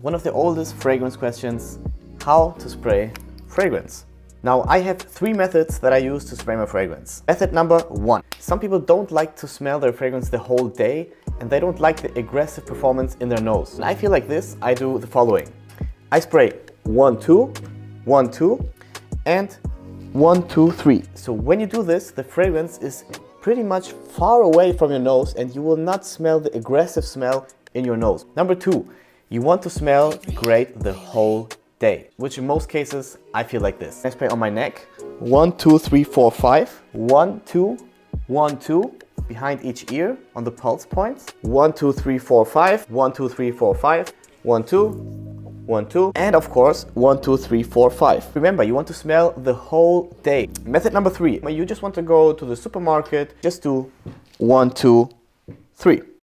one of the oldest fragrance questions, how to spray fragrance. Now I have three methods that I use to spray my fragrance. Method number one. Some people don't like to smell their fragrance the whole day and they don't like the aggressive performance in their nose. And I feel like this, I do the following. I spray one, two, one, two, and one, two, three. So when you do this, the fragrance is pretty much far away from your nose and you will not smell the aggressive smell in your nose. Number two, you want to smell great the whole day, which in most cases, I feel like this. I spray on my neck. One, two, three, four, five. One, two, one, two. Behind each ear on the pulse points. One, two, three, four, five. One, two, three, four, five. One, two, one, two, and of course, one, two, three, four, five. Remember, you want to smell the whole day. Method number three, when you just want to go to the supermarket, just do one, two, three.